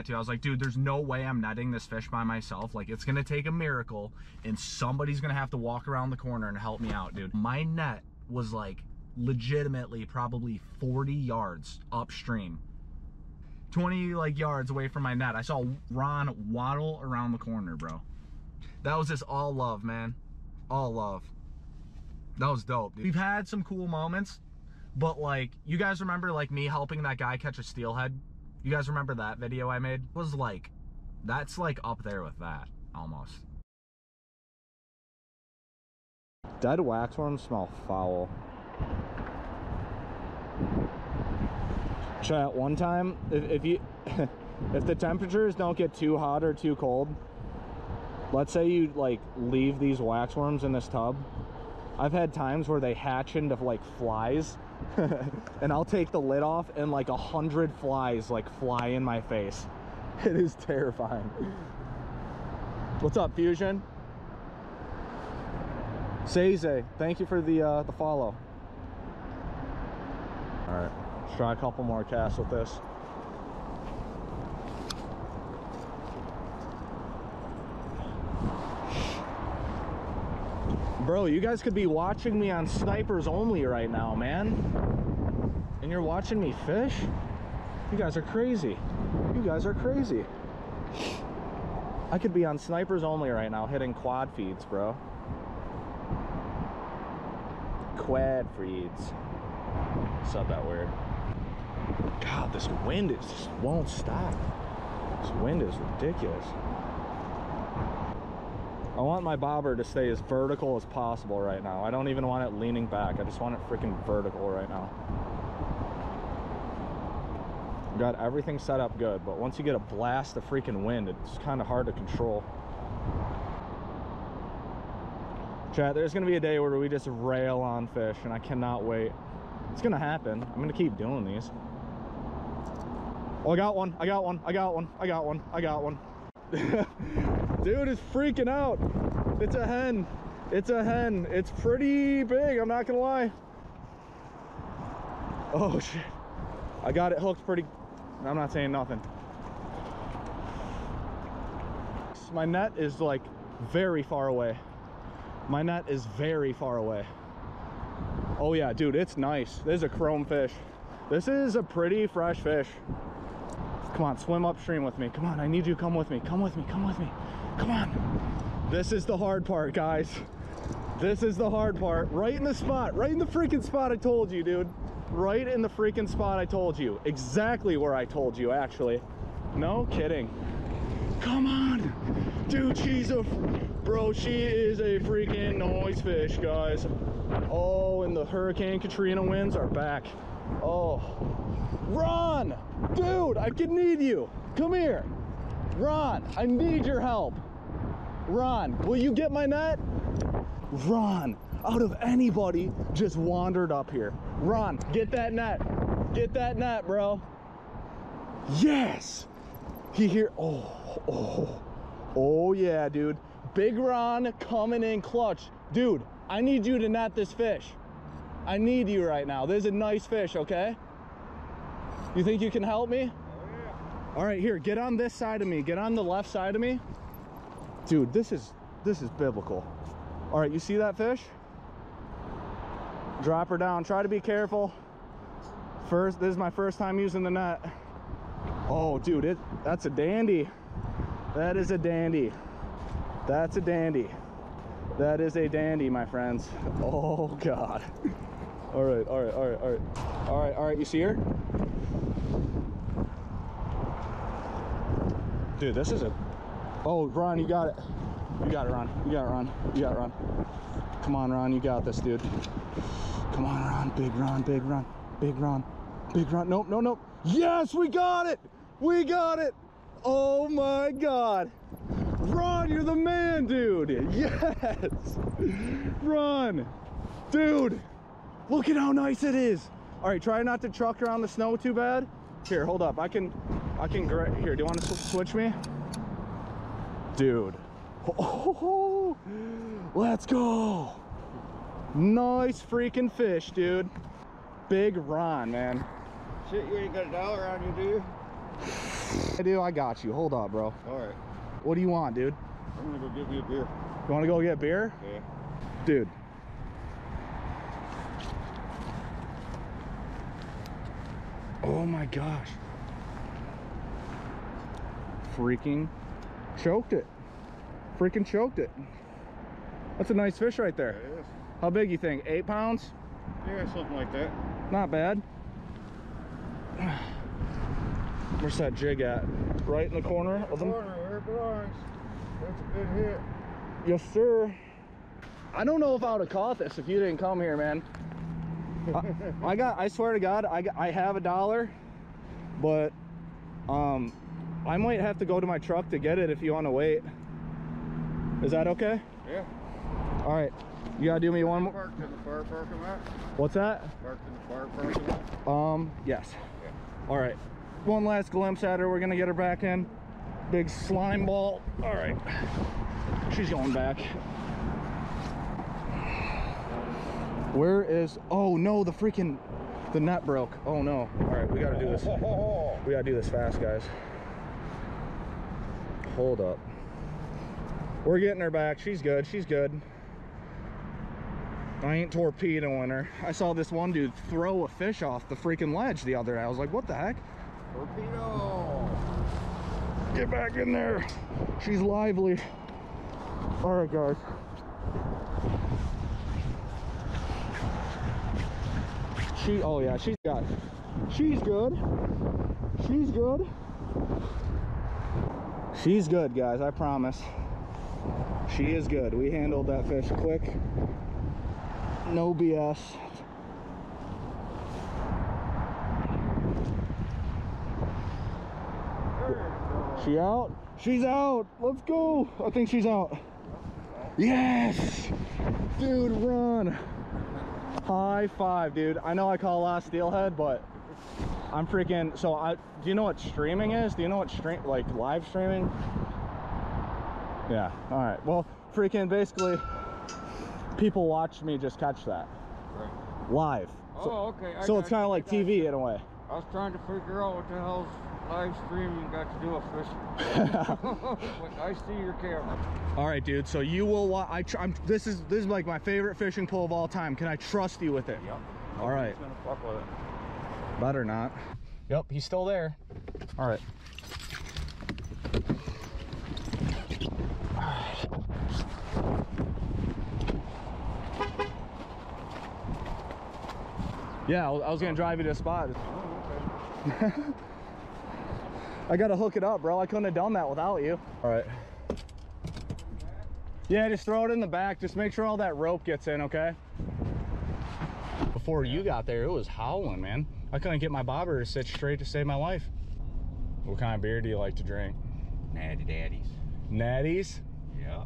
that to you. I was like, dude, there's no way I'm netting this fish by myself. Like, it's gonna take a miracle, and somebody's gonna have to walk around the corner and help me out, dude. My net was like legitimately probably 40 yards upstream. 20 like yards away from my net. I saw Ron waddle around the corner, bro. That was just all love, man. All love. That was dope, dude. We've had some cool moments, but like, you guys remember like me helping that guy catch a steelhead? You guys remember that video I made? It was like, that's like up there with that, almost. Dead waxworms smell foul. Chat, one time, if, if you, if the temperatures don't get too hot or too cold, let's say you like leave these waxworms in this tub, I've had times where they hatch into like flies and I'll take the lid off and like a hundred flies like fly in my face. It is terrifying. What's up, Fusion? Seize, thank you for the uh, the follow. All right, let's try a couple more casts with this. Bro, you guys could be watching me on snipers only right now, man. And you're watching me fish? You guys are crazy. You guys are crazy. I could be on snipers only right now hitting quad feeds, bro. Quad feeds. Said that weird. God, this wind is just won't stop. This wind is ridiculous. I want my bobber to stay as vertical as possible right now. I don't even want it leaning back. I just want it freaking vertical right now. Got everything set up good, but once you get a blast of freaking wind, it's kind of hard to control. Chat, there's gonna be a day where we just rail on fish and I cannot wait. It's gonna happen. I'm gonna keep doing these. Oh, I got one, I got one, I got one, I got one, I got one. Dude is freaking out. It's a hen. It's a hen. It's pretty big, I'm not gonna lie. Oh shit. I got it hooked pretty, I'm not saying nothing. My net is like very far away. My net is very far away. Oh yeah, dude, it's nice. This is a chrome fish. This is a pretty fresh fish. Come on, swim upstream with me. Come on, I need you come with me. Come with me, come with me. Come on. This is the hard part, guys. This is the hard part. Right in the spot, right in the freaking spot I told you, dude. Right in the freaking spot I told you. Exactly where I told you, actually. No kidding. Come on. Dude, she's a, bro, she is a freaking noise fish, guys. Oh, and the Hurricane Katrina winds are back. Oh, Ron, dude, I can need you. Come here. Ron, I need your help. Ron, will you get my net? Ron, out of anybody, just wandered up here. Ron, get that net. Get that net, bro. Yes. He here. Oh, oh, oh yeah, dude. Big Ron coming in clutch. Dude, I need you to net this fish. I need you right now. There's a nice fish, okay? You think you can help me? Oh, yeah. All right, here, get on this side of me. Get on the left side of me. Dude, this is this is biblical. All right, you see that fish? Drop her down. Try to be careful. First, this is my first time using the net. Oh, dude, it that's a dandy. That is a dandy. That's a dandy. That is a dandy, my friends. Oh God. All right, all right, all right, all right, all right, all right. You see her? Dude, this is a. Oh, Ron, you got it. You got it, Ron. You got it, Ron. You got it, Ron. Come on, Ron. You got this, dude. Come on, Ron. Big Ron. Big Ron. Big Ron. Big Ron. Nope. No. Nope. Yes, we got it. We got it. Oh my God. Ron, you're the man, dude. Yes. Ron. Dude. Look at how nice it is. All right, try not to truck around the snow too bad. Here, hold up. I can, I can, here, do you want to sw- switch me? Dude. Oh, let's go. Nice freaking fish, dude. Big Ron, man. Shit, you ain't got a dollar on you, do you? I do, I got you. Hold up, bro. All right. What do you want, dude? I'm gonna go get me a beer. You want to go get beer? Yeah. Dude. Oh my gosh. Freaking choked it. Freaking choked it. That's a nice fish right There is. How big you think? Eight pounds? Yeah, something like that. Not bad. Where's that jig at? Right in the corner of them? Corner where it belongs. That's a good hit. Yes, sir. I don't know if I would have caught this if you didn't come here, man. I, I got, I swear to God, I, I have a dollar, but um, I might have to go to my truck to get it if you want to wait. Is that okay? Yeah. All right. You gotta do me one more. Parked in the far parking lot. What's that? Parked in the far parking lot. Um, yes. All right. One last glimpse at her. We're gonna get her back in. Big slime ball. All right. She's going back. Where is? Oh no, the freaking the net broke. Oh no. All right, we gotta do this. We gotta do this fast, guys. Hold up. We're getting her back. She's good. She's good. I ain't torpedoing her. I saw this one dude throw a fish off the freaking ledge the other day. I was like, what the heck? Torpedo. Get back in there. She's lively. All right, guys. She, oh yeah, she's got, she's good. She's good. She's good, guys, I promise. She is good. We handled that fish quick. No BS. She out? She's out. Let's go. I think she's out. Yes. Dude, run. High five, dude. I know I call a lot of steelhead, but I'm freaking so I do you know what streaming is? Do you know what stream like live streaming? Yeah. All right. Well, freaking basically people watch me just catch that Right. live. So, Oh, okay. I so it's kind of like you. TV in a way. I was trying to figure out what the hell's live streaming got to do with fishing. But I see your camera. All right, dude. So you will. Wa- I. Tr- I'm. This is this is like my favorite fishing pole of all time. Can I trust you with it? Yep. All right. He's gonna fuck with it. Better not. Yep, he's still there. All right. Yeah, I was, I was gonna drive you to a spot. Oh, okay. I gotta hook it up, bro. I couldn't have done that without you. All right. Yeah, just throw it in the back. Just make sure all that rope gets in, okay? Before you got there, it was howling, man. I couldn't get my bobber to sit straight to save my life. What kind of beer do you like to drink? Natty daddies. Natties? Yeah.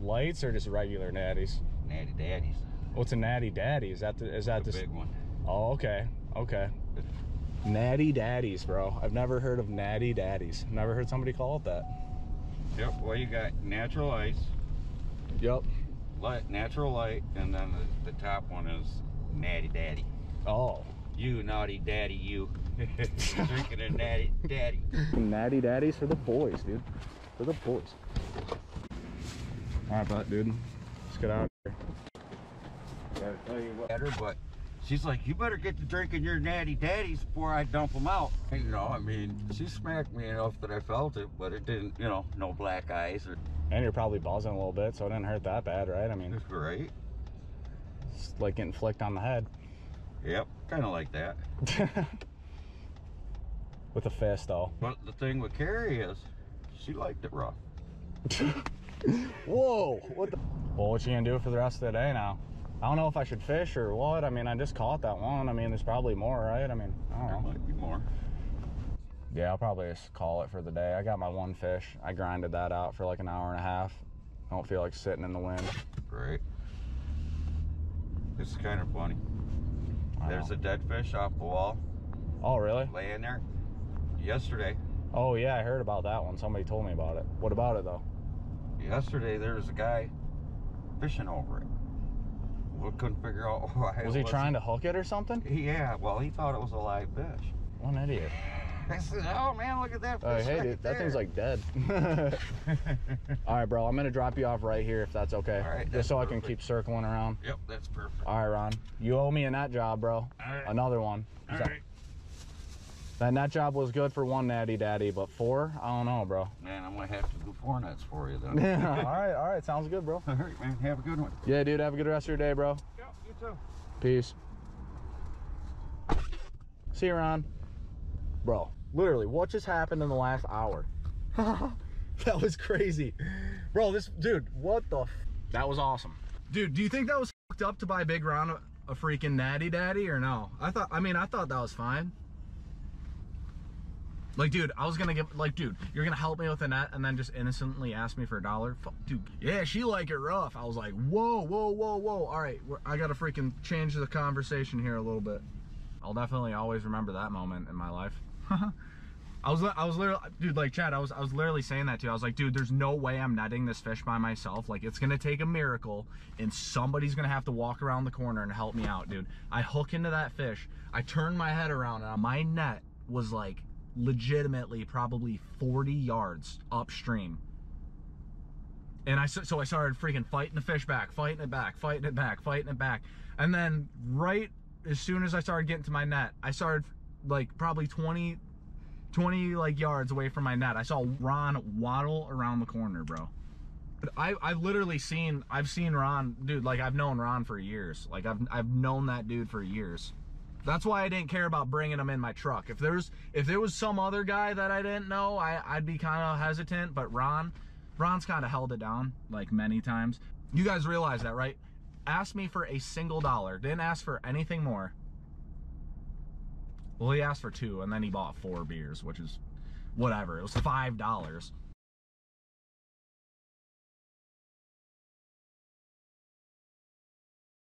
Lights or just regular natties? Natty daddies. What's a natty daddy? Is that the, is that The the big one. Oh, okay. Okay. Natty daddies, bro. I've never heard of natty daddies. Never heard somebody call it that. Yep. Well, you got natural ice, Yep. light, natural light, and then the, the top one is natty daddy. Oh. You naughty daddy, you. Drinking a natty daddy. Natty daddies for the boys, dude. For the boys. All right, but dude, let's get out of here. Gotta tell you what. Better, but she's like, you better get to drinking your natty daddies before I dump them out. You know, I mean, she smacked me enough that I felt it, but it didn't, you know, no black eyes or And you're probably buzzing a little bit, so it didn't hurt that bad, right? I mean, it's great. it's like getting flicked on the head Yep, kind of like that. with a fist, though. But the thing with Carrie is, she liked it rough. Whoa! What the? Well, what you gonna do for the rest of the day now? I don't know if I should fish or what. I mean, I just caught that one. I mean, there's probably more, right? I mean, I don't There know. might be more. Yeah, I'll probably just call it for the day. I got my one fish. I grinded that out for like an hour and a half. I don't feel like sitting in the wind. Right. It's kind of funny. There's a dead fish off the wall Oh, really? laying there. Yesterday, Oh, yeah, I heard about that one. Somebody told me about it. What about it, though? yesterday there was a guy fishing over it. We couldn't figure out why. Was he trying to hook it or something? Yeah, well, he thought it was a live fish. What an idiot. I said, oh man, look at that Oh, fish hey, right dude, that thing's like dead. All right, bro, I'm gonna drop you off right here if that's okay. All right, Just so I can keep circling around. Yep, that's perfect. All right, Ron. You owe me a net job, bro. All right. Another one. All That- right. That net job was good for one natty daddy, but four? I don't know, bro. Man, I'm gonna have to do four nuts for you then. Yeah. all right, all right. Sounds good, bro. All right, man. Have a good one. Yeah, dude. Have a good rest of your day, bro. Yep, you too. Peace. See you, Ron. Bro, literally, what just happened in the last hour? that was crazy. Bro, this dude, what the f- That was awesome. Dude, do you think that was fucked up to buy Big Ron a, a freaking natty daddy or no? I thought, I mean, I thought that was fine. Like, dude, I was gonna give, like, dude, you're gonna help me with the net and then just innocently ask me for a dollar? Fuck, Dude, yeah, she like it rough. I was like, whoa, whoa, whoa, whoa. All right, I gotta freaking change the conversation here a little bit. I'll definitely always remember that moment in my life. I was, I was literally, dude, like Chat, I was, I was literally saying that to you. I was like, dude, there's no way I'm netting this fish by myself. Like, it's gonna take a miracle, and somebody's gonna have to walk around the corner and help me out, dude. I hook into that fish. I turn my head around, and my net was like legitimately probably 40 yards upstream. And I so I started freaking fighting the fish back, fighting it back, fighting it back, fighting it back. And then right as soon as I started getting to my net, I started like probably 20 20 like yards away from my net. I saw Ron waddle around the corner, bro. I I've literally seen I've seen Ron, dude, like I've known Ron for years. Like I've I've known that dude for years. That's why I didn't care about bringing him in my truck. If there's if there was some other guy that I didn't know, I I'd be kind of hesitant, but Ron Ron's kind of held it down like many times. You guys realize that, right? Asked me for a single dollar. Didn't ask for anything more. Well, he asked for two, and then he bought four beers, which is whatever. It was five dollars.